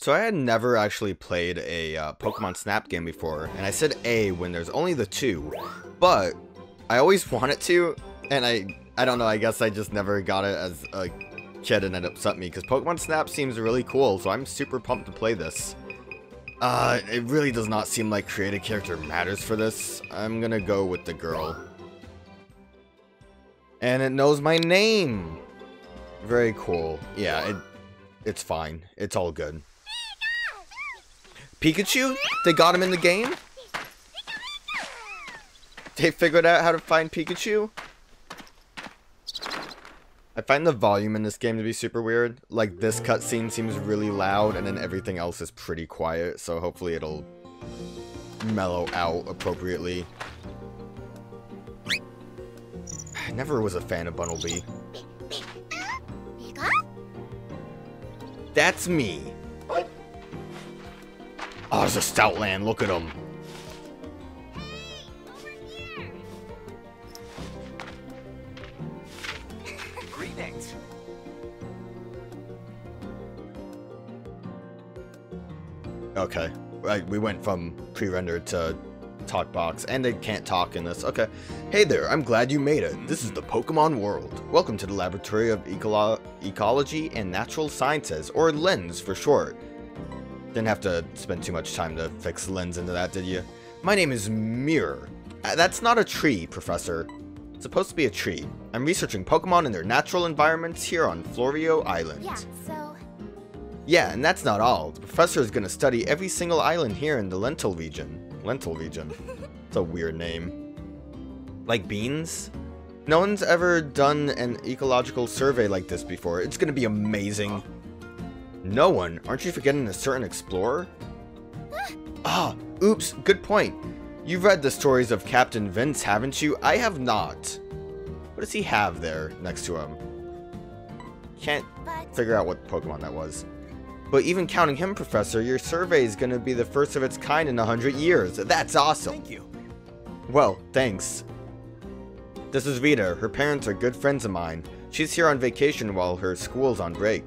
So I had never actually played a uh, Pokemon Snap game before, and I said A when there's only the two, but I always wanted to, and I, I don't know, I guess I just never got it as a kid and it upset me, because Pokemon Snap seems really cool, so I'm super pumped to play this. Uh, it really does not seem like creative character matters for this. I'm gonna go with the girl. And it knows my name! Very cool. Yeah, it, it's fine. It's all good. Pikachu? They got him in the game? They figured out how to find Pikachu? I find the volume in this game to be super weird. Like, this cutscene seems really loud, and then everything else is pretty quiet, so hopefully it'll mellow out appropriately. I never was a fan of Bunnelby. That's me. Oh, there's a Stoutland. Look at him. Okay. Right, we went from pre-rendered to talk box, and they can't talk in this. Okay. Hey there, I'm glad you made it. This is the Pokemon world. Welcome to the Laboratory of Ecolo Ecology and Natural Sciences, or LENS for short. Didn't have to spend too much time to fix lens into that, did you? My name is Mirror. Uh, that's not a tree, Professor. It's supposed to be a tree. I'm researching Pokemon in their natural environments here on Florio Island. Yeah, so Yeah, and that's not all. The professor is going to study every single island here in the Lental region. Lentil region. It's a weird name. Like beans? No one's ever done an ecological survey like this before. It's going to be amazing. No one? Aren't you forgetting a certain explorer? Ah, oops, good point. You've read the stories of Captain Vince, haven't you? I have not. What does he have there next to him? Can't but figure out what Pokemon that was. But even counting him, Professor, your survey is going to be the first of its kind in a hundred years. That's awesome. Thank you. Well, thanks. This is Rita. Her parents are good friends of mine. She's here on vacation while her school's on break.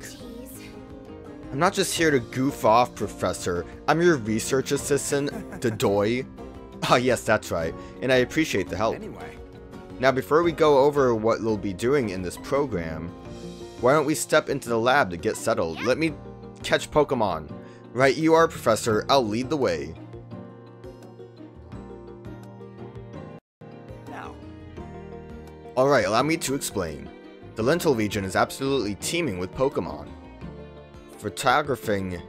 I'm not just here to goof off, Professor. I'm your research assistant, Dodoy. Ah, yes, that's right. And I appreciate the help. Anyway, Now, before we go over what we'll be doing in this program, why don't we step into the lab to get settled? Let me catch Pokemon. Right you are, Professor. I'll lead the way. now, Alright, allow me to explain. The Lental region is absolutely teeming with Pokemon. Photographing...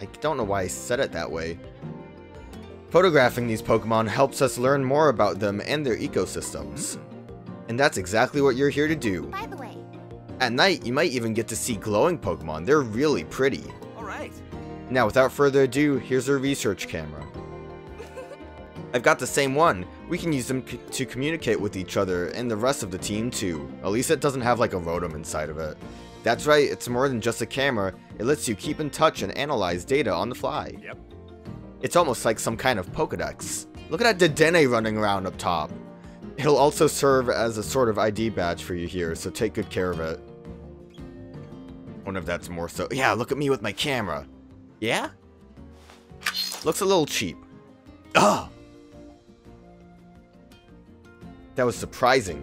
I don't know why I said it that way. Photographing these Pokemon helps us learn more about them and their ecosystems. And that's exactly what you're here to do. By the way, At night, you might even get to see glowing Pokemon. They're really pretty. all right. Now, without further ado, here's our research camera. I've got the same one. We can use them c- to communicate with each other and the rest of the team too. At least it doesn't have like a Rotom inside of it. That's right, it's more than just a camera. It lets you keep in touch and analyze data on the fly. Yep. It's almost like some kind of Pokedex. Look at that Dedenne running around up top. It'll also serve as a sort of ID badge for you here, so take good care of it. Wonder if that's more so. Yeah, look at me with my camera. Yeah? Looks a little cheap. Ugh! That was surprising.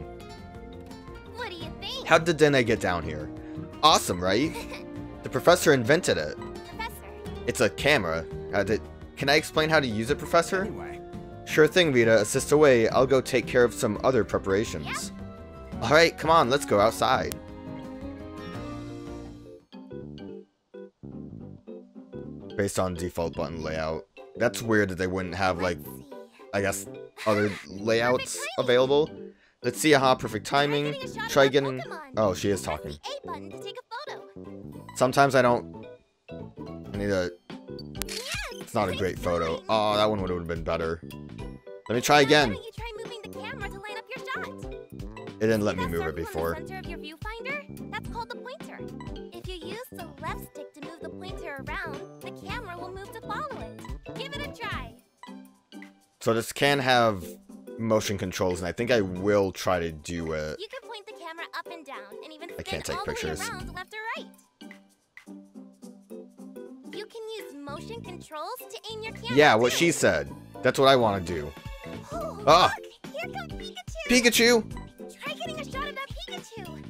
what do you think? How did Dene get down here? Awesome, right? The professor invented it. Professor, It's a camera. Uh, did- can I explain how to use it, Professor? Anyway, Sure thing, Rita. Assist away. I'll go take care of some other preparations. Alright, come on, let's go outside. Based on default button layout. That's weird that they wouldn't have, like. I guess, other layouts available. Let's see, aha, perfect timing. getting a shot of Try getting... Oh, she is talking. the A button to take a photo. Sometimes I don't... I need a... It's not a great photo. Oh, that one would have been better. Let me try again. try moving the camera to line up your shot? It didn't let me move it before. center of your viewfinder? That's called the pointer. If you use the left stick to move the pointer around, the camera will move to follow it. Give it a try. So this can have motion controls, and I think I will try to do it. You can point the camera up and down, and even I can't take pictures. the way around left or right. You can use motion controls to aim your camera. Yeah, what she said. That's what I want to do. Oh, Ah. look! Here comes Pikachu! Pikachu! Try getting a shot of that Pikachu!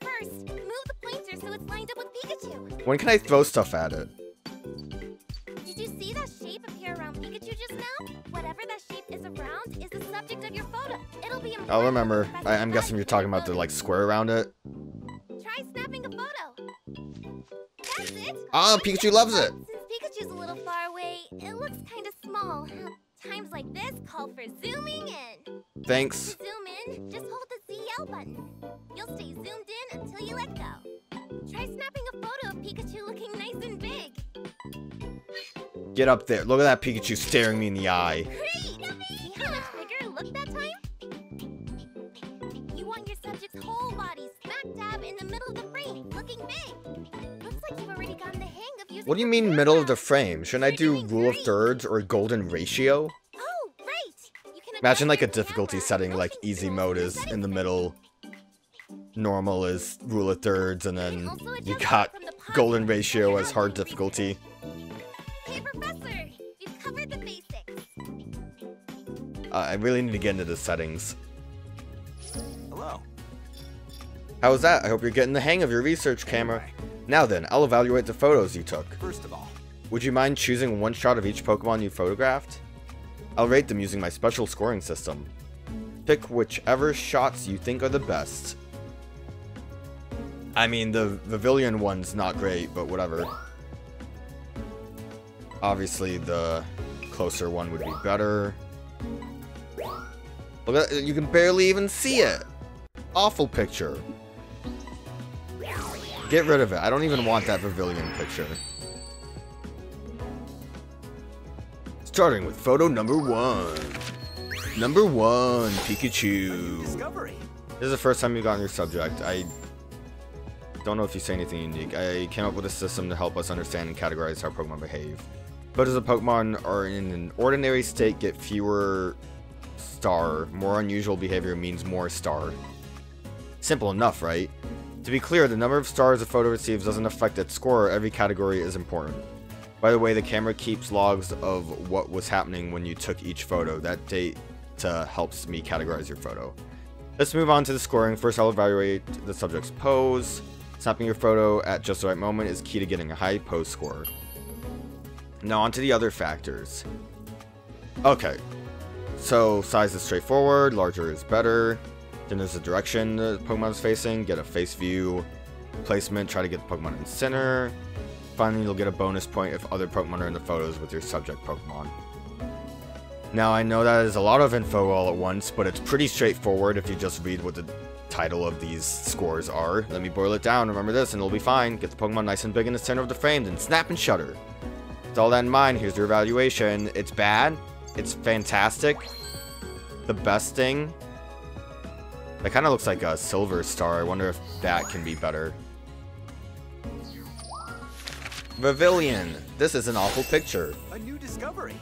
First, move the pointer so it's lined up with Pikachu. When can I throw stuff at it? I'll remember. I, I'm guessing you're talking about the like square around it. Try snapping a photo. That's it. Ah, Pikachu loves it. Since Pikachu's a little far away, it looks kind of small. Times like this call for zooming in. Thanks. To zoom in, just hold the ZL button. You'll stay zoomed in until you let go. Try snapping a photo of Pikachu looking nice and big. Get up there. Look at that Pikachu staring me in the eye. do you mean middle of the frame? Shouldn't I do rule of thirds or golden ratio? Oh, right! You can Imagine like a difficulty setting like easy mode is in the middle. Normal is rule of thirds and then you got from the positive golden ratio as hard difficulty. Hey, Professor! We've covered the basics. Uh, I really need to get into the settings. Hello. How was that? I hope you're getting the hang of your research camera. Now then, I'll evaluate the photos you took. First of all, Would you mind choosing one shot of each Pokemon you photographed? I'll rate them using my special scoring system. Pick whichever shots you think are the best. I mean, the Pavilion one's not great, but whatever. Obviously, the closer one would be better. Look at you can barely even see it. Awful picture. Get rid of it. I don't even want that Pavilion picture. Starting with photo number one. Number one, Pikachu. discovery. This is the first time you've gotten your subject. I don't know if you say anything unique. I came up with a system to help us understand and categorize how Pokemon behave. But as of Pokemon are in an ordinary state get fewer star. More unusual behavior means more star. Simple enough, right? To be clear, the number of stars a photo receives doesn't affect its score. Every category is important. By the way, the camera keeps logs of what was happening when you took each photo. That data helps me categorize your photo. Let's move on to the scoring. First, I'll evaluate the subject's pose. Snapping your photo at just the right moment is key to getting a high pose score. Now, on to the other factors. Okay, so size is straightforward, larger is better. Then there's the direction the Pokemon is facing, get a face view. Placement, try to get the Pokemon in center. Finally, you'll get a bonus point if other Pokemon are in the photos with your subject Pokemon. Now, I know that is a lot of info all at once, but it's pretty straightforward if you just read what the title of these scores are. Let me boil it down, remember this, and it'll be fine. Get the Pokemon nice and big in the center of the frame, then snap and shutter. With all that in mind, here's your evaluation. It's bad. It's fantastic. The best thing. That kind of looks like a silver star. I wonder if that can be better. Pavilion. This is an awful picture. A new discovery.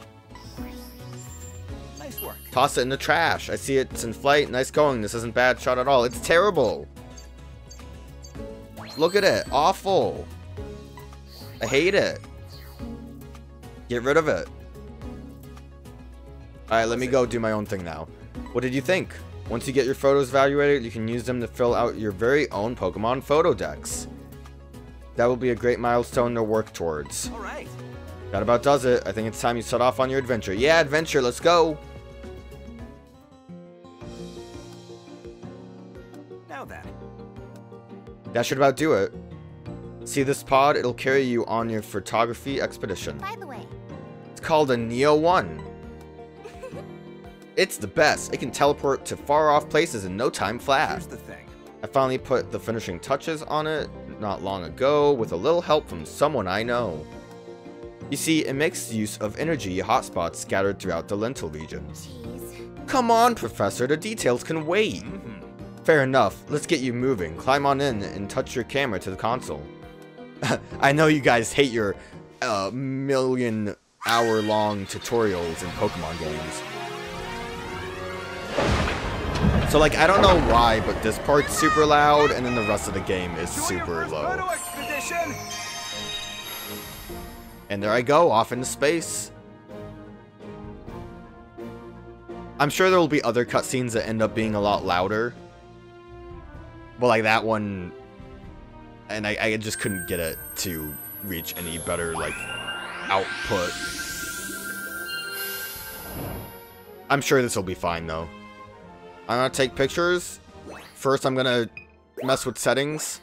Nice work. Toss it in the trash. I see it's in flight. Nice going. This isn't bad shot at all. It's terrible. Look at it. Awful. I hate it. Get rid of it. Alright, let me go do my own thing now. What did you think? Once you get your photos evaluated, you can use them to fill out your very own Pokemon Photodex. That will be a great milestone to work towards. All right. That about does it. I think it's time you set off on your adventure. Yeah, adventure, let's go! Now then. That should about do it. See this pod? It'll carry you on your photography expedition. By the way, It's called a Neo 1. It's the best. It can teleport to far off places in no time flat. Here's the thing. I finally put the finishing touches on it not long ago with a little help from someone I know. You see, it makes use of energy hotspots scattered throughout the Lental region. jeez. Come on, Professor, the details can wait. Mhm. Fair enough, let's get you moving. Climb on in and touch your camera to the console. I know you guys hate your uh, million hour long tutorials in Pokemon games. So like, I don't know why, but this part's super loud and then the rest of the game is super low. And there I go, off into space. I'm sure there will be other cutscenes that end up being a lot louder. But like that one, and I, I just couldn't get it to reach any better like output. I'm sure this will be fine though. I'm gonna take pictures. First I'm gonna mess with settings.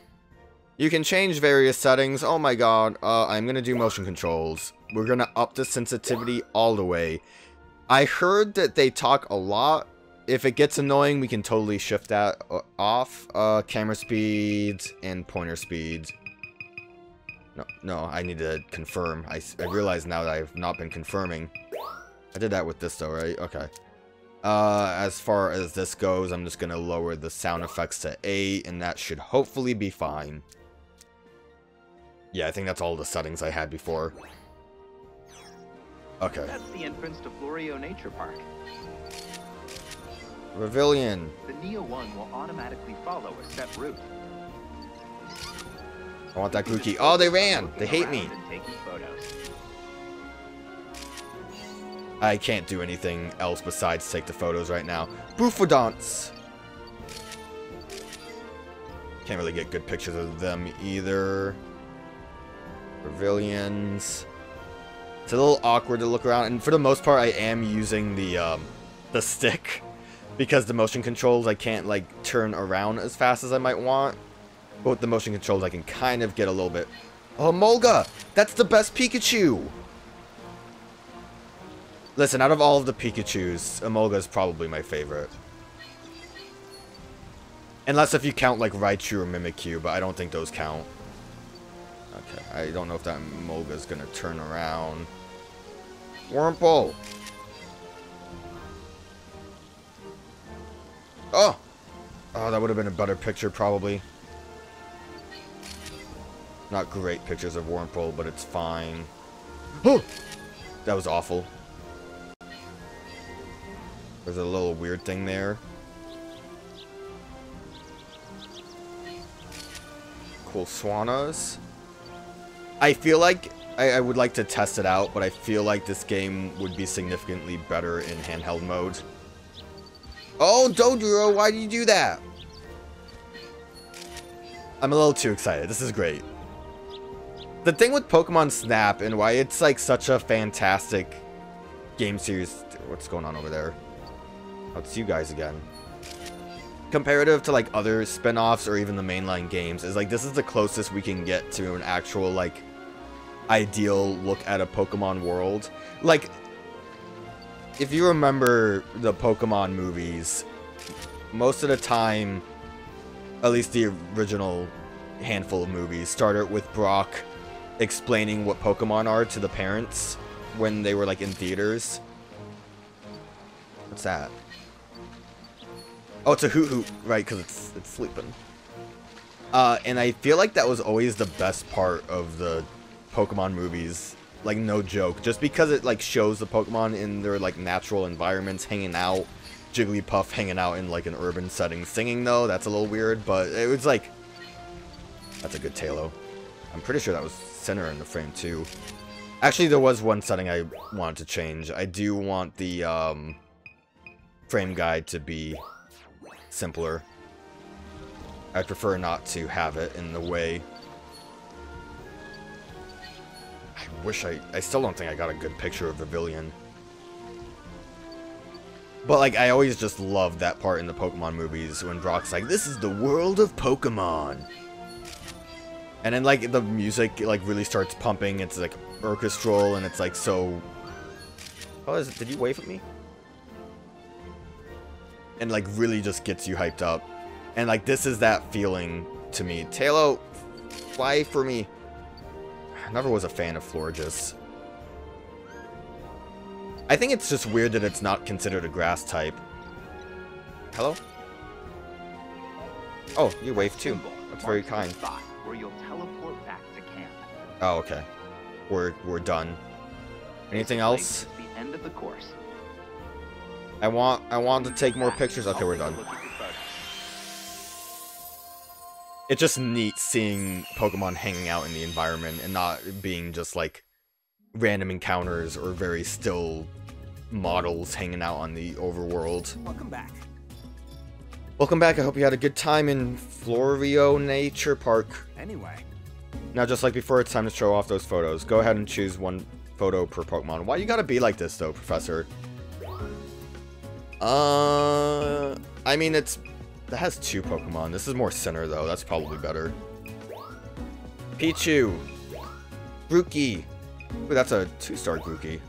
You can change various settings. Oh my god, uh, I'm gonna do motion controls. We're gonna up the sensitivity all the way. I heard that they talk a lot. If it gets annoying, we can totally shift that uh, off. Uh, camera speeds and pointer speeds. No, no, I need to confirm. I, I realize now that I've not been confirming. I did that with this though, right? Okay. Uh, as far as this goes, I'm just gonna lower the sound effects to 8, and that should hopefully be fine. Yeah, I think that's all the settings I had before. Okay. That's the entrance to Florio Nature Park. Pavilion. The Neo 1 will automatically follow a set route. I want that cookie. Oh, they ran! They hate me! I can't do anything else besides take the photos right now. Bouffalants! Can't really get good pictures of them either. Pavilions. It's a little awkward to look around, and for the most part, I am using the um, the stick because the motion controls I can't like turn around as fast as I might want. But with the motion controls, I can kind of get a little bit. Oh, Molga, that's the best Pikachu. Listen, out of all of the Pikachu's, Emolga is probably my favorite. Unless if you count like Raichu or Mimikyu, but I don't think those count. Okay, I don't know if that Molga's gonna turn around. Wurmple! Oh! Oh, that would have been a better picture, probably. Not great pictures of Wurmple, but it's fine. Oh! That was awful. There's a little weird thing there. Cool Swannas. I feel like I, I, would like to test it out, but I feel like this game would be significantly better in handheld mode. Oh, Dodrio, why did you do that? I'm a little too excited. This is great. The thing with Pokemon Snap and why it's like such a fantastic game series. What's going on over there? Oh, it's you guys again. Comparative to like other spin-offs or even the mainline games, is like this is the closest we can get to an actual like ideal look at a Pokemon world. Like, if you remember the Pokemon movies, most of the time, at least the original handful of movies, started with Brock explaining what Pokemon are to the parents when they were like in theaters. What's that? Oh, it's a Hoothoot, right, because it's, it's sleeping. Uh, and I feel like that was always the best part of the Pokemon movies. Like, no joke. Just because it, like, shows the Pokemon in their, like, natural environments, hanging out. Jigglypuff hanging out in, like, an urban setting. Singing, though, that's a little weird, but it was, like... That's a good Taillow. I'm pretty sure that was center in the frame, too. Actually, there was one setting I wanted to change. I do want the, um... Frame guide to be simpler. I'd prefer not to have it in the way. I wish I... I still don't think I got a good picture of Pavilion. But, like, I always just loved that part in the Pokemon movies when Brock's like, This is the world of Pokemon! And then, like, the music, like, really starts pumping. It's, like, orchestral, and it's, like, so... Oh, is, did you wave at me? And like really just gets you hyped up. And like this is that feeling to me. Taillow, fly for me. I never was a fan of Florges. I think it's just weird that it's not considered a grass type. Hello? Oh, you wave too. That's very kind. Oh, okay. We're we're done. Anything else? The end of the course. I want I want to take more pictures. Okay, we're done. It's just neat seeing Pokemon hanging out in the environment and not being just like random encounters or very still models hanging out on the overworld. Welcome back. Welcome back. I hope you had a good time in Florio Nature Park. Anyway, Now, just like before, it's time to show off those photos. Go ahead and choose one photo per Pokemon. Why you gotta be like this, though, Professor? Uh, I mean, it's that has two Pokemon. This is more center, though. That's probably better. Pichu, Grookey. Ooh, that's a two-star Grookey.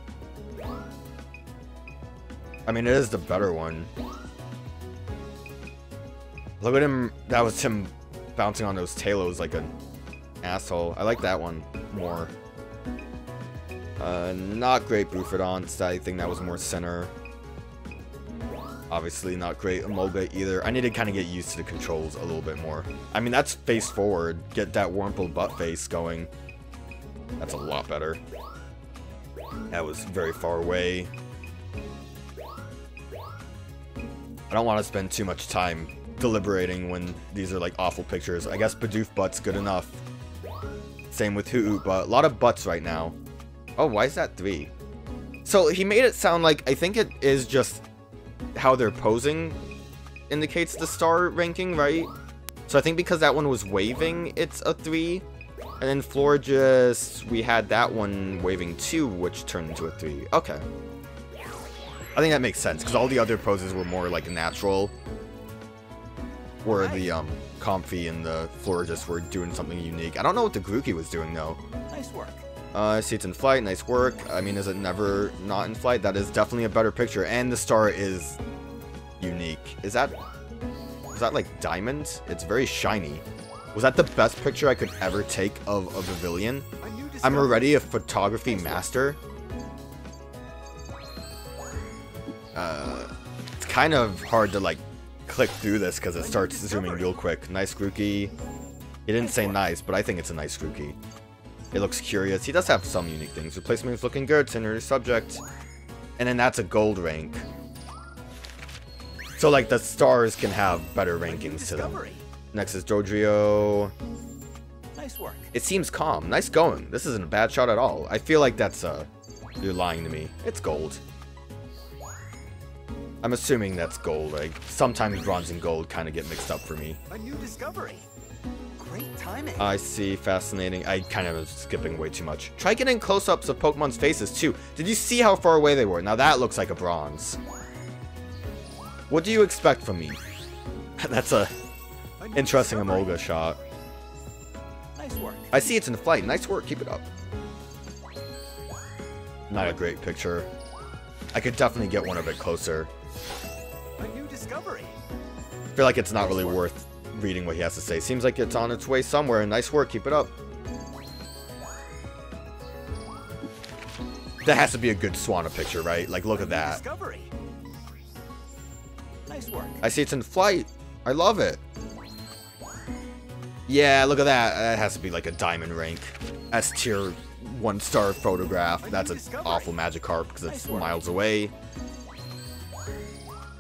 I mean, it is the better one. Look at him. That was him bouncing on those talos like an asshole. I like that one more. Uh, not great Bouffalants. I think that was more center. Obviously not great Emolga either. I need to kind of get used to the controls a little bit more. I mean, that's face forward. Get that Wurmple butt face going. That's a lot better. That was very far away. I don't want to spend too much time deliberating when these are like awful pictures. I guess Bidoof butt's good enough. Same with Hoot but a lot of butts right now. Oh, why is that three? So he made it sound like I think it is just how they're posing indicates the star ranking, right? So I think because that one was waving, it's a three. And then Florges, we had that one waving two, which turned into a three. Okay. I think that makes sense, because all the other poses were more like natural. Where the um, Comfey and the Florges were doing something unique. I don't know what the Grookey was doing, though. nice work. Uh, I see it's in flight. Nice work. I mean, is it never not in flight? That is definitely a better picture. And the star is unique. Is that... Is that like diamond? It's very shiny. Was that the best picture I could ever take of a pavilion? I'm already a photography master. Uh, it's kind of hard to like click through this because it starts zooming real quick. Nice Grookey. He didn't say nice, but I think it's a nice Grookey. It looks curious. He does have some unique things. Replacement is looking good. Center subject. And then that's a gold rank. So like the stars can have better rankings to them. Next is Dodrio. Nice work. It seems calm. Nice going. This isn't a bad shot at all. I feel like that's, uh, you're lying to me. It's gold. I'm assuming that's gold. Like, sometimes bronze and gold kind of get mixed up for me. A new discovery. Great timing. I see. Fascinating. I kind of was skipping way too much. Try getting close-ups of Pokemon's faces, too. Did you see how far away they were? Now that looks like a bronze. What do you expect from me? that's a A interesting discovery. Emolga shot. Nice work. I see it's in the flight. Nice work. Keep it up. Not a great picture. I could definitely get one a bit closer. A new discovery. I feel like it's not really worth reading what he has to say. Seems like it's on its way somewhere. Nice work. Keep it up. That has to be a good Swanna picture, right? Like, look at that. Discovery. Nice work. I see it's in flight. I love it. Yeah, look at that. That has to be like a diamond rank. S tier one star photograph. That's an awful Magikarp because it's Nice miles away.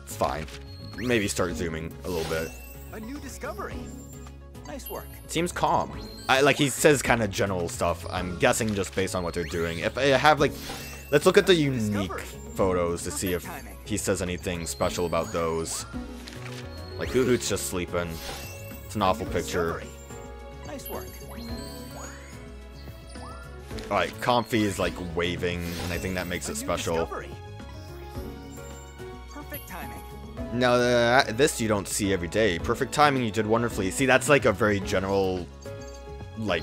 It's fine. Maybe start zooming a little bit. A new discovery. Nice work. Seems calm. I like he says kind of general stuff. I'm guessing just based on what they're doing. If I have like, let's look at the unique photos to see if he says anything special about those. Like Hoothoot's just sleeping. It's an awful picture. discovery. Nice work. Alright, Comfey is like waving, and I think that makes it special. discovery. Now, uh, this you don't see every day. Perfect timing, you did wonderfully. See, that's like a very general, like,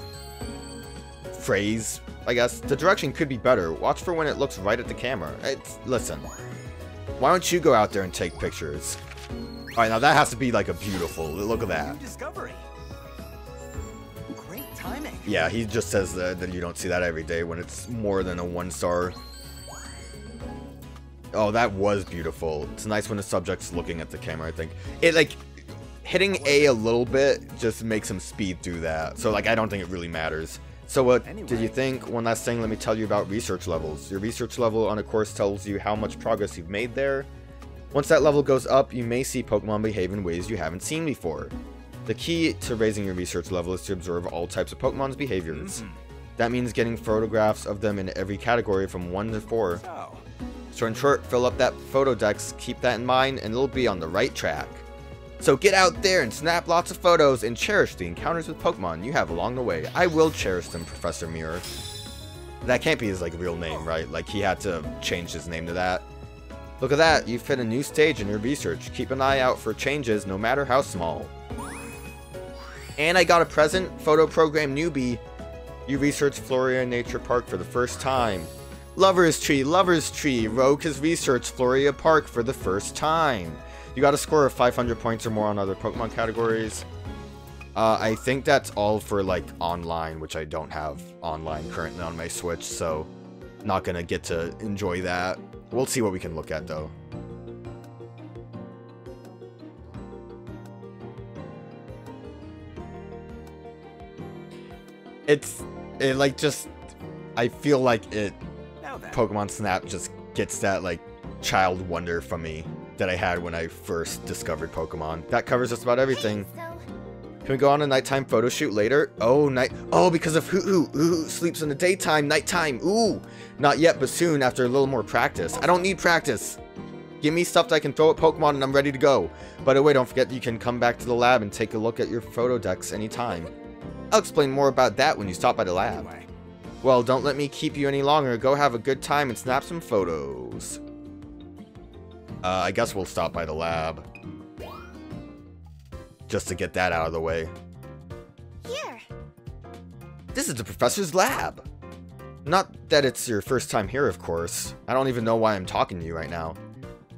phrase, I guess. The direction could be better. Watch for when it looks right at the camera. It's, listen, why don't you go out there and take pictures? Alright, now that has to be like a beautiful, look at that. Discovery. Great timing. Yeah, he just says that, that you don't see that every day when it's more than a one star. Oh, that was beautiful. It's nice when the subject's looking at the camera, I think. It, like, hitting A a little bit just makes him speed through that. So, like, I don't think it really matters. So what did you think? One last thing, let me tell you about research levels. Your research level on a course tells you how much progress you've made there. Once that level goes up, you may see Pokemon behave in ways you haven't seen before. The key to raising your research level is to observe all types of Pokemon's behaviors. Mm-hmm. That means getting photographs of them in every category from 1 to 4. So, So in short, fill up that Photodex, keep that in mind, and it'll be on the right track. So get out there and snap lots of photos and cherish the encounters with Pokemon you have along the way. I will cherish them, Professor Mirror. That can't be his like real name, right? Like he had to change his name to that. Look at that, you've hit a new stage in your research. Keep an eye out for changes, no matter how small. And I got a present, photo program newbie. You researched Florio Nature Park for the first time. Lover's Tree, Lover's Tree, Rogue has researched Florio Park for the first time. You got a score of 500 points or more on other Pokemon categories. Uh, I think that's all for like online, which I don't have online currently on my Switch, so not gonna get to enjoy that. We'll see what we can look at though. It's it like just I feel like it. Pokemon Snap just gets that like child wonder from me that I had when I first discovered Pokemon. That covers just about everything. Hey, so, Can we go on a nighttime photo shoot later? Oh, night. Oh, because of who who who sleeps in the daytime, nighttime. Ooh, not yet, but soon after a little more practice. I don't need practice. Give me stuff that I can throw at Pokemon and I'm ready to go. By the way, don't forget you can come back to the lab and take a look at your Photodex anytime. I'll explain more about that when you stop by the lab. Anyway, Well, don't let me keep you any longer. Go have a good time and snap some photos. Uh, I guess we'll stop by the lab. Just to get that out of the way. here. This is the professor's lab. Not that it's your first time here, of course. I don't even know why I'm talking to you right now.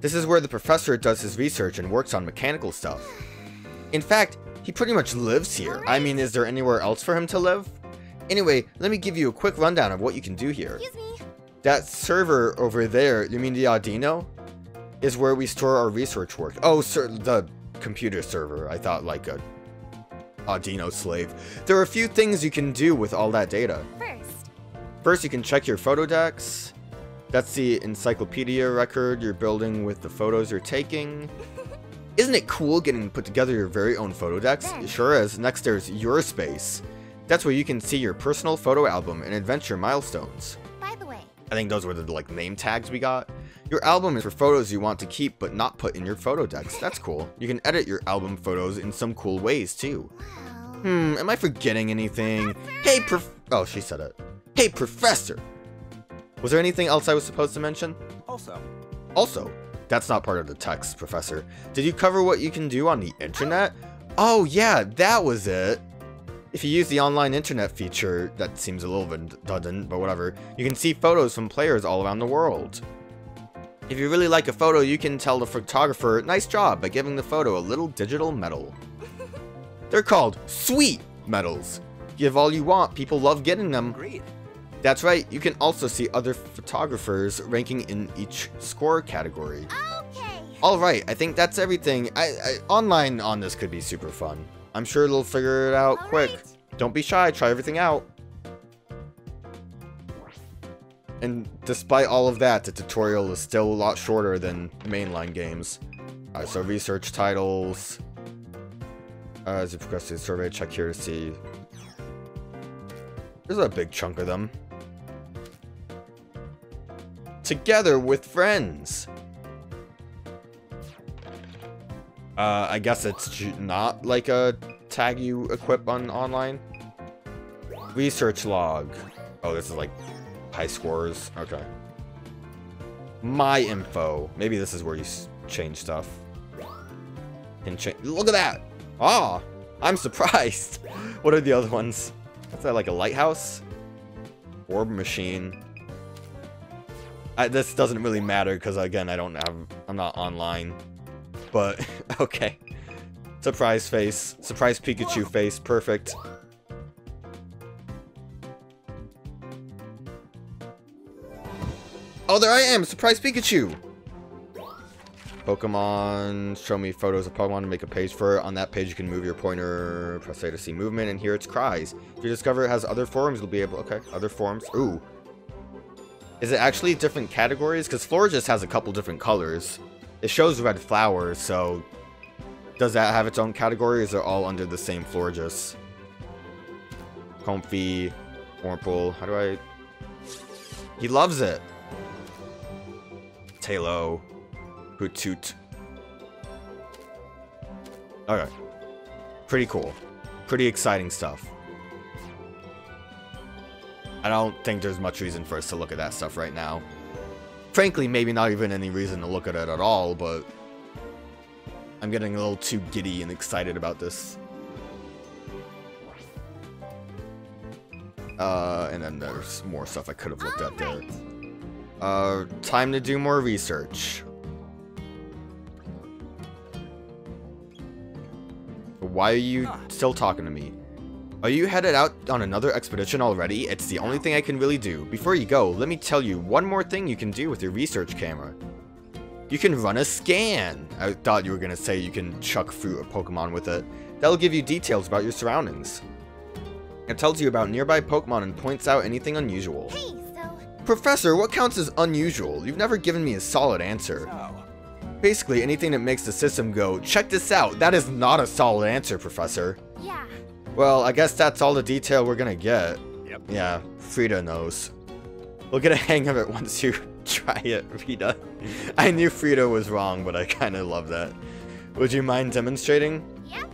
This is where the professor does his research and works on mechanical stuff. In fact, he pretty much lives here. I mean, is there anywhere else for him to live? Anyway, let me give you a quick rundown of what you can do here. Excuse me. That server over there, you mean the Audino? Is where we store our research work. Oh, sir, the computer server. I thought like a Audino slave. There are a few things you can do with all that data. First, First, you can check your Photodex. That's the encyclopedia record you're building with the photos you're taking. Isn't it cool getting to put together your very own Photodex? It sure is. Next, there's Your Space. That's where you can see your personal photo album and adventure milestones. by the way, I think those were the like name tags we got. Your album is for photos you want to keep but not put in your Photodex. That's cool. You can edit your album photos in some cool ways too. wow. Hmm, am I forgetting anything? Hey, prof- Oh, she said it. Hey, professor! Was there anything else I was supposed to mention? also, Also, that's not part of the text, professor. Did you cover what you can do on the internet? Oh, yeah, that was it. If you use the online internet feature, that seems a little bit redundant, but whatever, you can see photos from players all around the world. If you really like a photo, you can tell the photographer, nice job, by giving the photo a little digital medal. They're called sweet medals. Give all you want, people love getting them. agreed. That's right, you can also see other photographers ranking in each score category. Okay. Alright, I think that's everything. I, I Online on this could be super fun. I'm sure they'll figure it out All quick. right. Don't be shy, try everything out. And despite all of that, the tutorial is still a lot shorter than mainline games. Alright, so research titles. Uh, as you progress through the survey, check here to see. There's a big chunk of them. Together with friends. Uh, I guess it's not like a tag you equip on online. Research log. Oh, this is like high scores. Okay. My info. Maybe this is where you change stuff. And change. Look at that. Ah, I'm surprised. what are the other ones? What's that like a lighthouse? Orb machine. I, this doesn't really matter because again I don't have I'm not online. But okay. Surprise face. Surprise Pikachu face. Perfect. Oh, there I am! Surprise Pikachu! Pokemon, show me photos of Pokemon to make a page for it. On that page, you can move your pointer, press A to see movement, and hear its cries. If you discover it has other forms, you'll be able... Okay, other forms. Ooh. Is it actually different categories? Because Flora just has a couple different colors. It shows red flowers, so... Does that have its own category, or is it all under the same Florges? Comfey, Orpal. How do I... He loves it. Taillow. Hoothoot. Okay. Pretty cool. Pretty exciting stuff. I don't think there's much reason for us to look at that stuff right now. Frankly, maybe not even any reason to look at it at all, but... I'm getting a little too giddy and excited about this. Uh, and then there's more stuff I could have looked at there. Uh, time to do more research. Why are you still talking to me? Are you headed out on another expedition already? It's the only thing I can really do. Before you go, let me tell you one more thing you can do with your research camera. You can run a scan. I thought you were gonna say you can chuck fruit or Pokemon with it. That'll give you details about your surroundings. It tells you about nearby Pokemon and points out anything unusual. Hey, so Professor, what counts as unusual? You've never given me a solid answer. So, Basically, anything that makes the system go, check this out, that is not a solid answer, Professor. yeah. Well, I guess that's all the detail we're gonna get. Yep. Yeah, Frida knows. We'll get a hang of it once you try it, Frida. I knew Frida was wrong, but I kinda love that. Would you mind demonstrating? Yeah.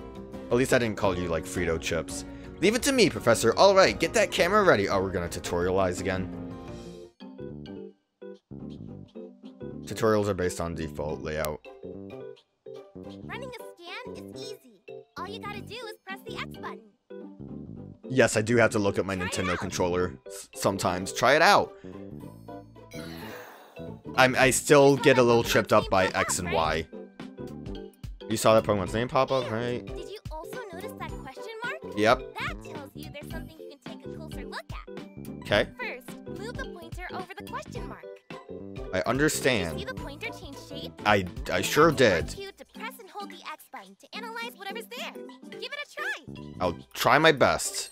At least I didn't call you like Frito chips. Leave it to me, Professor. Alright, get that camera ready. Oh, we're gonna tutorialize again. Tutorials are based on default layout. Running a scan is easy. All you gotta do is press the X button. Yes, I do have to look at my Try Nintendo controller sometimes. Try it out. I'm, I still get a little tripped up by X and Y. You saw that Pokemon's name pop up, right? Did you also notice that question mark? Yep. That tells you there's something you can take a closer look at. Okay. First, move the pointer over the question mark. I See understand. the pointer change shape? I, I sure did. Want you to press and hold the X button to analyze whatever's there. Give it a try. I'll try my best.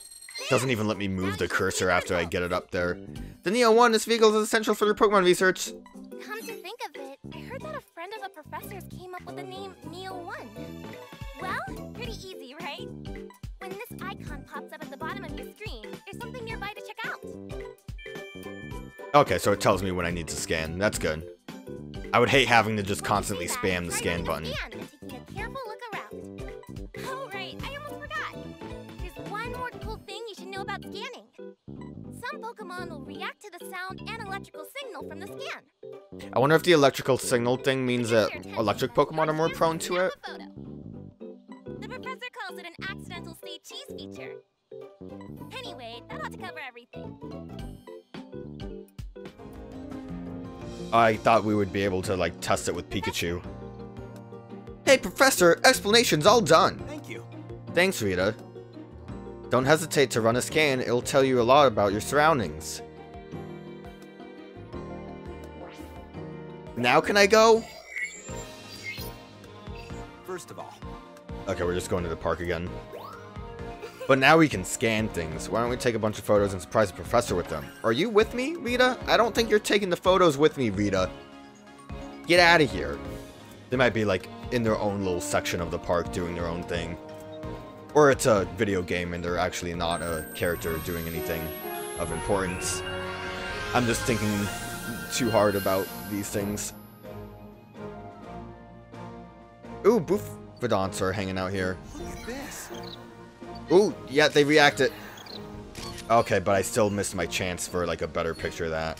Doesn't even let me move the cursor after I get it up there. The Neo 1, this vehicle is essential for your Pokemon research. Come to think of it, I heard that a friend of a professor's came up with the name Neo 1. Well, pretty easy, right? When this icon pops up at the bottom of your screen, there's something nearby to check out. Okay, so it tells me when I need to scan. That's good. I would hate having to just constantly spam the scan button. I wonder if the electrical signal thing means that Get your attention. electric Pokemon are more prone to it. snap a photo. The professor calls it an accidental state cheese feature. Anyway, that ought to cover everything. I thought we would be able to, like, test it with Pikachu. Hey, Professor! Explanation's all done! thank you. Thanks, Rita. Don't hesitate to run a scan, it'll tell you a lot about your surroundings. Now can I go? First of all, Okay, we're just going to the park again. But now we can scan things. Why don't we take a bunch of photos and surprise the professor with them? Are you with me, Rita? I don't think you're taking the photos with me, Rita. Get out of here. They might be like in their own little section of the park doing their own thing. Or it's a video game and they're actually not a character doing anything of importance. I'm just thinking too hard about these things. Ooh, Bouffalants are hanging out here. Ooh, yeah, they reacted. Okay, but I still missed my chance for like a better picture of that.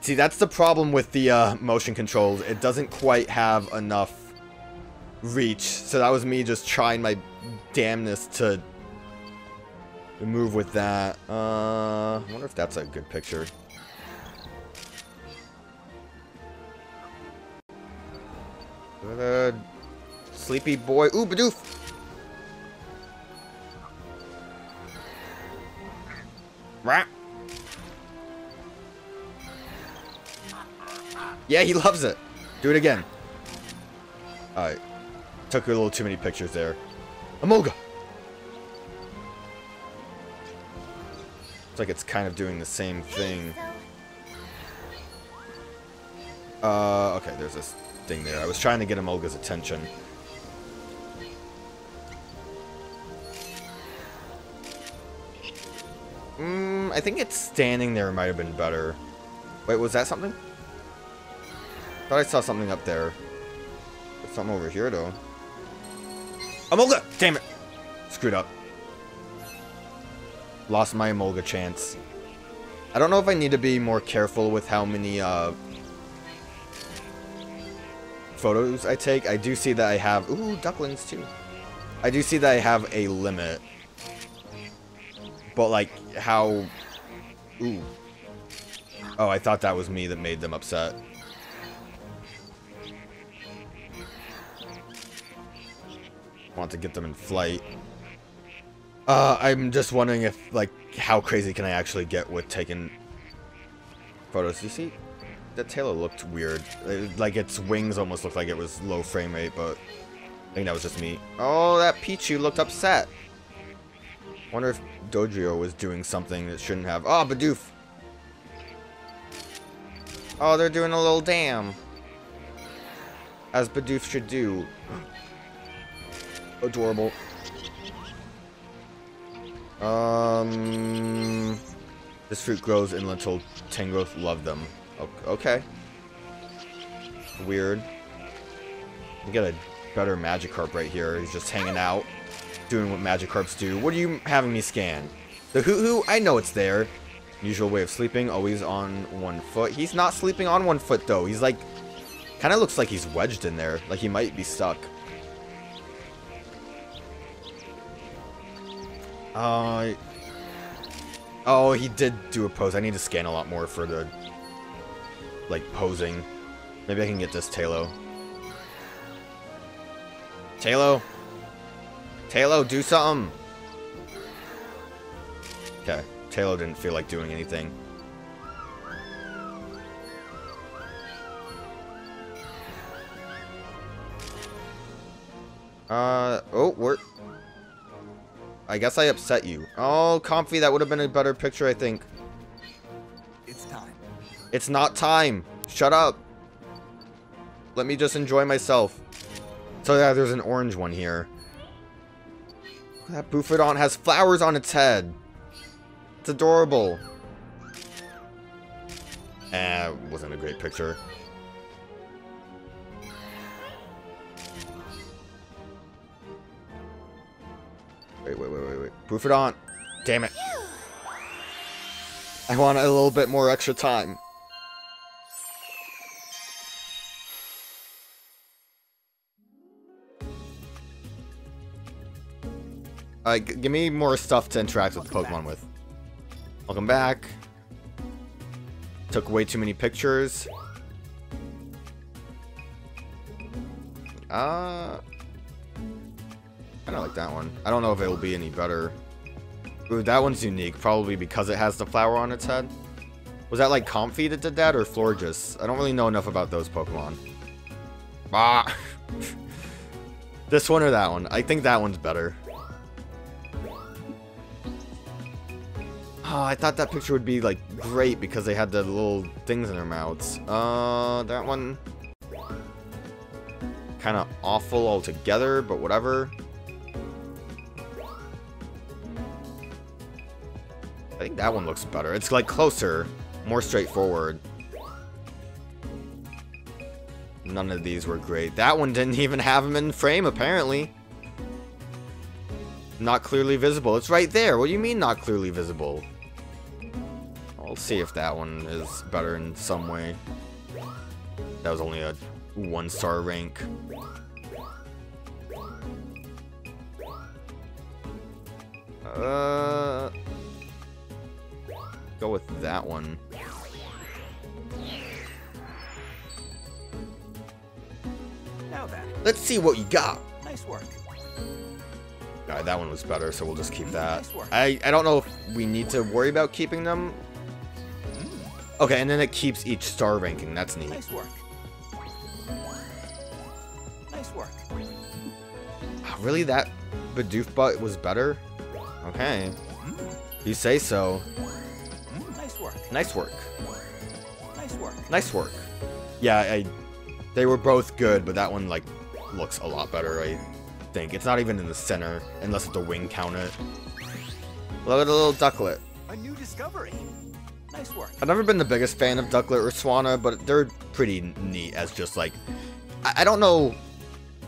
See, that's the problem with the uh, motion controls. It doesn't quite have enough reach. So that was me just trying my damnness to move with that. Uh, I wonder if that's a good picture. Uh, sleepy boy. Ooh, Bidoof! Rah. Yeah, he loves it. Do it again. Alright. Took a little too many pictures there. Emolga! Like it's kind of doing the same thing. Uh, okay, there's this thing there. I was trying to get Emolga's attention. Hmm, I think it's standing there might have been better. Wait, was that something? Thought I saw something up there. There's something over here, though. Emolga, Damn it! Screwed up. Lost my Emolga chance. I don't know if I need to be more careful with how many, uh, photos I take. I do see that I have... Ooh, ducklings, too. I do see that I have a limit. But, like, how... Ooh. Oh, I thought that was me that made them upset. Want to get them in flight. Uh, I'm just wondering if, like, how crazy can I actually get with taking photos? You see, that Taillow looked weird. It- like, its wings almost looked like it was low frame rate, but I think that was just me. Oh, that Pichu looked upset. Wonder if Dodrio was doing something that shouldn't have. Oh, Bidoof. Oh, they're doing a little dam. As Bidoof should do. Adorable. Um, this fruit grows in Lental. Tangrowth love them. Okay. Weird. We got a better Magikarp right here. He's just hanging out, doing what Magikarps do. What are you having me scan? The hoo hoo? I know it's there. Usual way of sleeping, always on one foot. He's not sleeping on one foot though. He's like, kind of looks like he's wedged in there. Like he might be stuck. Uh, oh, he did do a pose. I need to scan a lot more for the, like, posing. Maybe I can get this Taillow. Taillow? Taillow, do something! Okay, Taillow didn't feel like doing anything. Uh, oh, we're... I guess I upset you. Oh, Comfey, that would have been a better picture, I think. It's time. It's not time. Shut up. Let me just enjoy myself. So yeah, there's an orange one here. That Bouffalant has flowers on its head. It's adorable. Eh, wasn't a great picture. Wait, wait, wait, wait, wait. Bouffalant. Damn it. I want a little bit more extra time. Uh, give me more stuff to interact with Welcome Pokemon with. Welcome back. Took way too many pictures. Uh, kind of like that one. I don't know if it will be any better. Ooh, that one's unique, probably because it has the flower on its head. Was that like Comfey that did that, or Florges? I don't really know enough about those Pokemon. Ah! this one or that one? I think that one's better. Oh, I thought that picture would be, like, great because they had the little things in their mouths. Uh, that one... Kind of awful altogether, but whatever. That one looks better. It's, like, closer. More straightforward. None of these were great. That one didn't even have him in frame, apparently. Not clearly visible. It's right there. What do you mean not clearly visible? I'll see if that one is better in some way. That was only a one star rank. Uh, go with that one. Now then, Let's see what you got. nice work. Alright, that one was better, so we'll just keep that. Nice. I, I don't know if we need to worry about keeping them. Okay, and then it keeps each star ranking. That's neat. Nice work. Nice work. Ah, Really, that Bidoof butt was better? Okay. You say so. Nice work. Nice work. Nice work. Nice work. Yeah, I, they were both good, but that one, like, looks a lot better, I think. It's not even in the center, unless it's a wing count it. Look at the little Ducklett. A new discovery. Nice work. I've never been the biggest fan of Ducklett or Swanna, but they're pretty neat as just like... I, I don't know...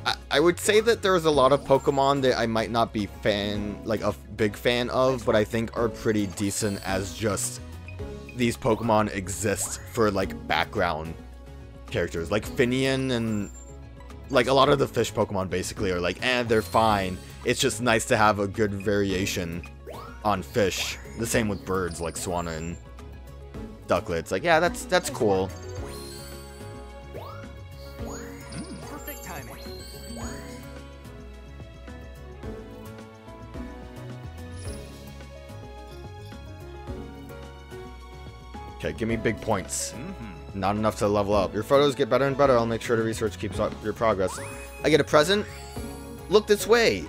I, I would say that there's a lot of Pokemon that I might not be fan, like a big fan of, but I think are pretty decent as just these Pokemon exist for like background characters. Like Finneon and like a lot of the fish Pokemon basically are like, eh, they're fine. It's just nice to have a good variation on fish. The same with birds like Swanna and Ducklett. It's like, yeah, that's that's cool. Okay, give me big points. Mm-hmm. Not enough to level up. Your photos get better and better. I'll make sure the research keeps up your progress. I get a present? Look this way.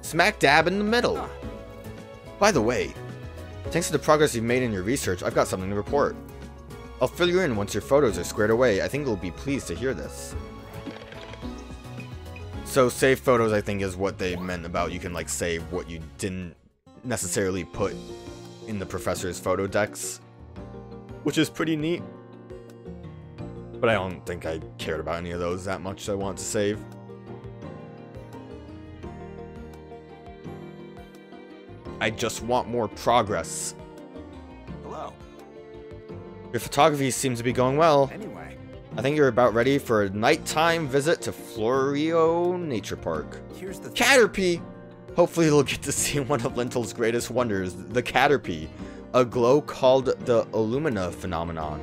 Smack dab in the middle. By the way, thanks to the progress you've made in your research, I've got something to report. I'll fill you in once your photos are squared away. I think you'll be pleased to hear this. So save photos, I think, is what they meant about you can like save what you didn't necessarily put in the professor's Photodex, which is pretty neat. But I don't think I cared about any of those that much. I want to save. I just want more progress. Hello. Your photography seems to be going well. Anyway, I think you're about ready for a nighttime visit to Florio Nature Park. here's the Caterpie! Hopefully you'll get to see one of Lental's greatest wonders, the Caterpie, a glow called the Illumina phenomenon.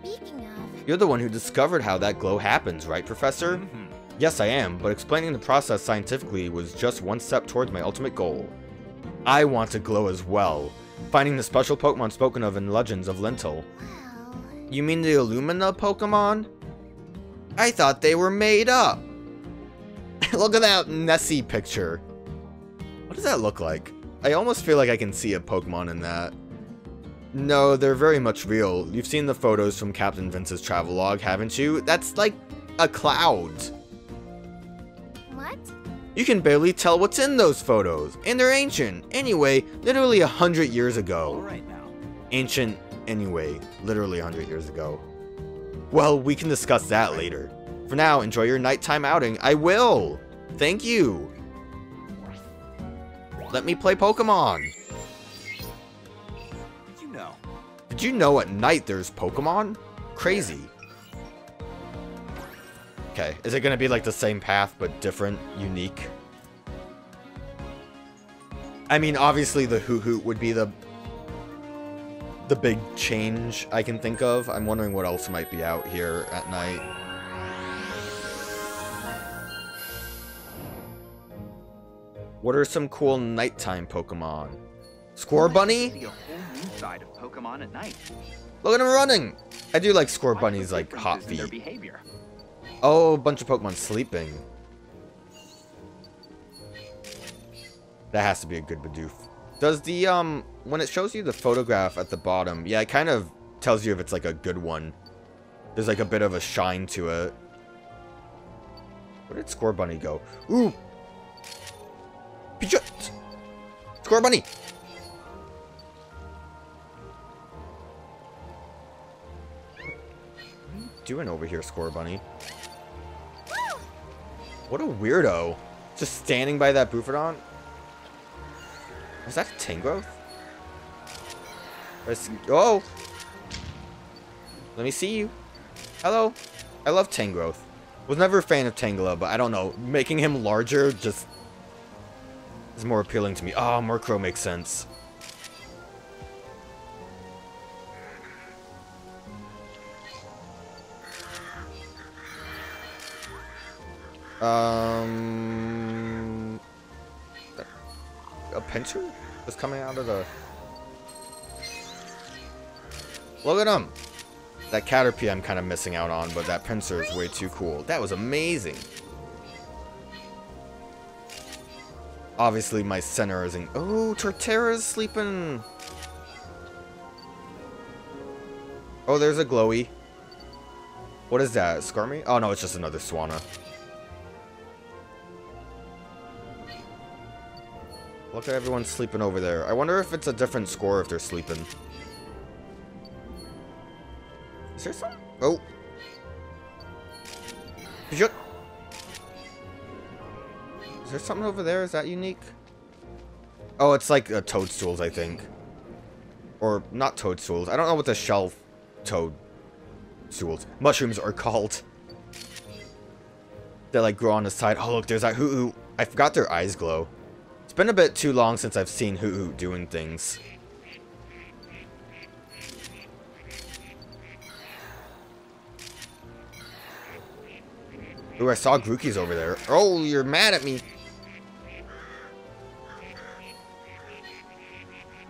Speaking of, You're the one who discovered how that glow happens, right, Professor? Mhm. Yes, I am, but explaining the process scientifically was just one step towards my ultimate goal. I want to glow as well, finding the special Pokemon spoken of in Legends of Lentil. wow. You mean the Illumina Pokemon? I thought they were made up. look at that Nessie picture. What does that look like? I almost feel like I can see a Pokemon in that. No, they're very much real. You've seen the photos from Captain Vince's travelogue, haven't you? That's like a cloud. What? You can barely tell what's in those photos, and they're ancient. Anyway, literally a hundred years ago. right now. Ancient anyway, literally a 100 years ago. Well, we can discuss that later. For now, enjoy your nighttime outing. I will! Thank you! Let me play Pokemon! Did You know. Did you know at night there's Pokemon? Crazy. Okay, is it gonna be like the same path but different, unique? I mean, obviously the Hoothoot would be the the big change I can think of. I'm wondering what else might be out here at night. What are some cool nighttime Pokemon? Scorbunny? See a whole new side of Pokemon at night. Look at him running! I do like Scorbunny's like hot differences in Their feet. behavior. Oh, a bunch of Pokemon sleeping. That has to be a good Bidoof. Does the, um, when it shows you the photograph at the bottom, yeah, it kind of tells you if it's like a good one. There's like a bit of a shine to it. Where did Scorbunny go? Ooh! Scorbunny! What are you doing over here, Scorbunny? What a weirdo. Just standing by that Bouffalant? Was that a Tangrowth? Oh! Let me see you. Hello. I love Tangrowth. Was never a fan of Tangela, but I don't know. Making him larger just is more appealing to me. Oh, Murkrow makes sense. Um, a Pinsir is coming out of the. Look at him. That Caterpie I'm kind of missing out on, but that Pinsir is way too cool. That was amazing. Obviously, my center isn't. Oh, Torterra's sleeping. Oh, there's a glowy. What is that? Skarmy? Oh no, it's just another Swanna. Look at everyone sleeping over there. I wonder if it's a different score if they're sleeping. Is there some? Oh. Is there something over there? Is that unique? Oh, it's like uh, toadstools, I think. Or, not toadstools. I don't know what the shell toadstools. Mushrooms are called. They like grow on the side. Oh, look, there's that hoo-hoo. I forgot their eyes glow. It's been a bit too long since I've seen hoo-hoo doing things. Ooh, I saw Grookey's over there. Oh, you're mad at me.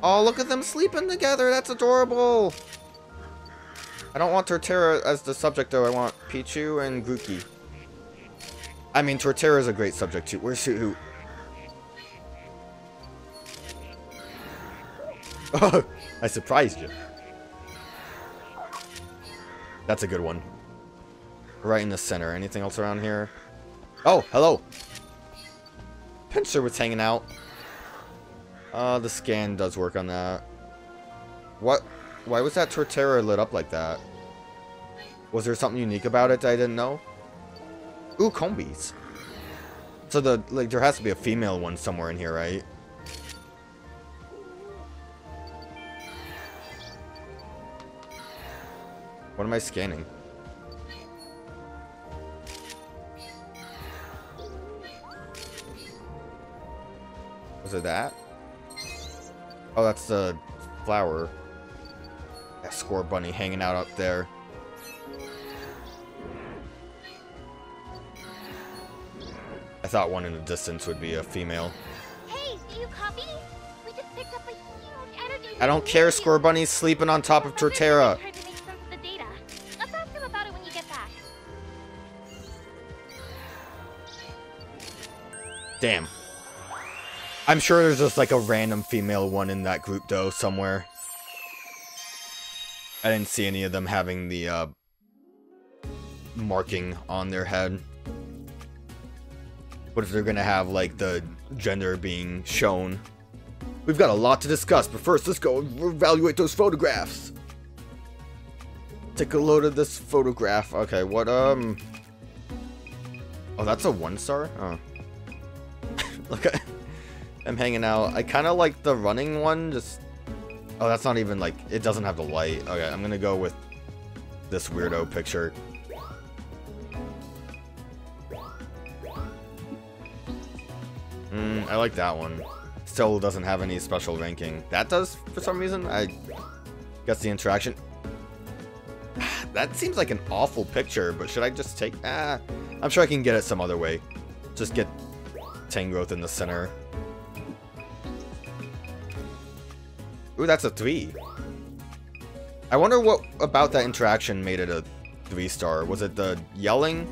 Oh, look at them sleeping together. That's adorable. I don't want Torterra as the subject, though. I want Pichu and Grookey. I mean, Torterra is a great subject, too. Where's who? Oh, I surprised you. That's a good one. Right in the center. Anything else around here? Oh, hello. Pinsir was hanging out. Uh, the scan does work on that. What? Why was that Torterra lit up like that? Was there something unique about it that I didn't know? Ooh, Combees. So the, like, there has to be a female one somewhere in here, right? What am I scanning? Was it that? Oh, that's the flower. That Scorbunny hanging out up there. I thought one in the distance would be a female. Hey, do you copy? We just picked up a huge energy. I don't care, Scorbunny's sleeping on top of Torterra. Tried to make sense of the data. Let's ask him about it when you get back. Damn. I'm sure there's just like a random female one in that group though, somewhere. I didn't see any of them having the uh, marking on their head. What if they're gonna have like the gender being shown? We've got a lot to discuss, but first let's go evaluate those photographs. Take a load of this photograph. Okay, what um Oh, that's a one star? Oh. Look at I'm hanging out. I kind of like the running one. Just oh, that's not even like it doesn't have the light. Okay, I'm gonna go with this weirdo picture. Mm, I like that one. Still doesn't have any special ranking. That does for some reason. I guess the interaction. that seems like an awful picture, but should I just take? Ah, I'm sure I can get it some other way. Just get Tangrowth in the center. Ooh, that's a three. I wonder what about that interaction made it a three star. Was it the yelling?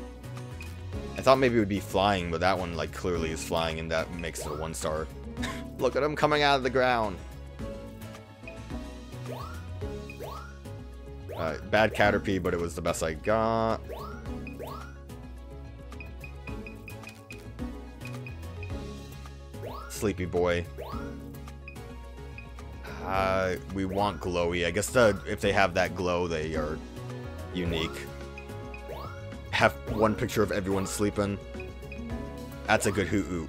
I thought maybe it would be flying, but that one like clearly is flying and that makes it a one star. Look at him coming out of the ground. Uh, bad Caterpie, but it was the best I got. Sleepy boy. Uh, we want glowy. I guess the, if they have that glow, they are unique. Have one picture of everyone sleeping. That's a good hoot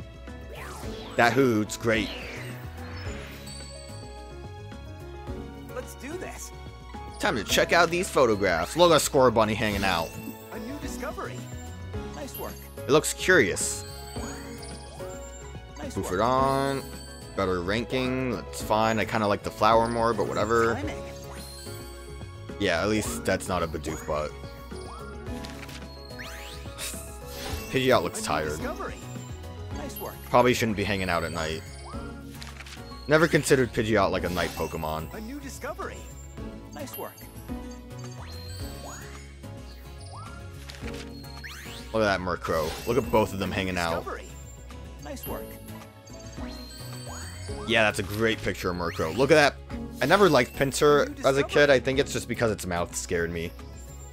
That hoot's great. Let's do this. Time to check out these photographs. Look at Scorbunny hanging out. A new discovery. Nice work. It looks curious. Nice Poof it on. Better ranking. That's fine. I kind of like the flower more, but whatever. Yeah, at least that's not a Bidoof butt. Pidgeot looks tired. Nice. Probably shouldn't be hanging out at night. Never considered Pidgeot like a night Pokemon. A new discovery. Nice work. Look at that Murkrow. Look at both of them hanging out. Discovery. Nice work. Yeah, that's a great picture of Murkrow. Look at that. I never liked Pinsir as a kid. I think it's just because its mouth scared me.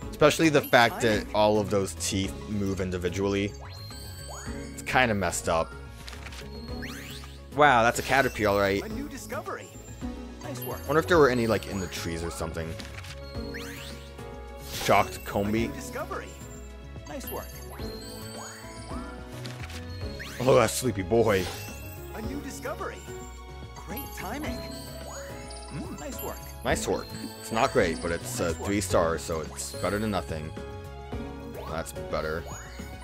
Especially the fact that all of those teeth move individually. It's kind of messed up. Wow, that's a caterpie, alright. A new discovery. Nice wonder if there were any, like, in the trees or something. Shocked Combee. Nice work. Oh, that sleepy boy. A new discovery. Great timing. Mm, nice work. Nice work. It's not great, but it's uh, three stars, so it's better than nothing. That's better.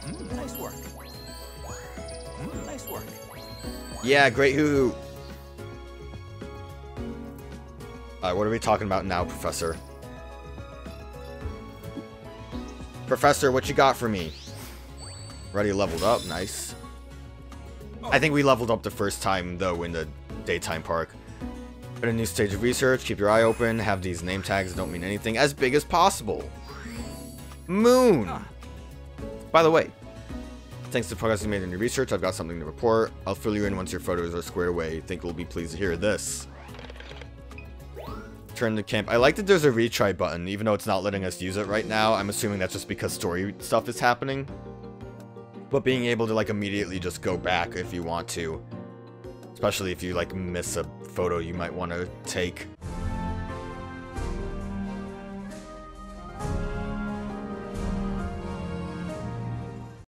Mm, nice work. Mm, nice work. Yeah, great hoo. hoo. Alright, what are we talking about now, Professor? Professor, what you got for me? Already leveled up, nice. I think we leveled up the first time, though, in the daytime park. At a new stage of research, keep your eye open, have these name tags don't mean anything as big as possible. Moon! By the way, thanks to progress you made in your research, I've got something to report. I'll fill you in once your photos are squared away. Think you'll be pleased to hear this. Turn to camp. I like that there's a retry button, even though it's not letting us use it right now. I'm assuming that's just because story stuff is happening. But being able to like immediately just go back if you want to. Especially if you like miss a photo you might want to take.